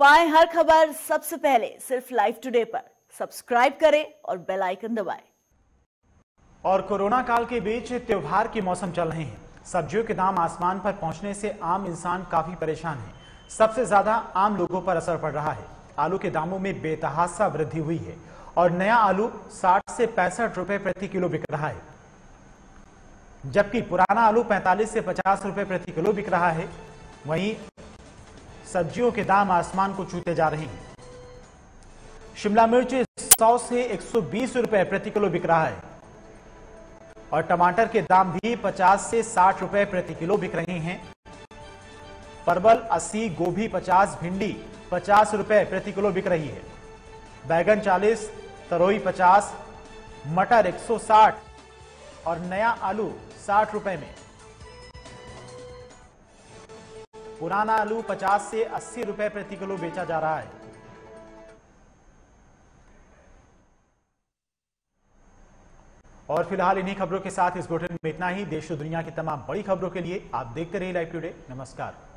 पाए हर खबर सबसे पहले सिर्फ़ लाइव टुडे पर। सब्सक्राइब करें और बेल आइकन दबाएँ। और कोरोना काल के बीच त्योहार के मौसम चल रहे हैं। सब्जियों के दाम आसमान पर पहुँचने से आम इंसान काफ़ी परेशान है। सबसे ज़्यादा आम लोगों पर असर पड़ रहा है। आलू के दामों में बेतहासा वृद्धि हुई है और नया आलू 60 से पैंसठ रुपए प्रति किलो बिक रहा है। जबकि पुराना आलू 45 से 50 रुपए प्रति किलो बिक रहा है। वहीं सब्जियों के दाम आसमान को छूते जा रहे हैं। शिमला मिर्च 100 से 120 रुपए प्रति किलो बिक रहा है। और टमाटर के दाम भी 50 से 60 रुपए प्रति किलो बिक रहे हैं। परवल 80 गोभी 50 भिंडी 50 रुपए प्रति किलो बिक रही है। बैगन 40 तरोई 50 मटर 160 और नया आलू 60 रुपए में। पुराना आलू 50 से 80 रुपए प्रति किलो बेचा जा रहा है। और फ़िलहाल इन्हीं खबरों के साथ इस बुलेटिन में इतना ही। देश और दुनिया की तमाम बड़ी खबरों के लिए आप देखते रहिए लाइव टुडे नमस्कार।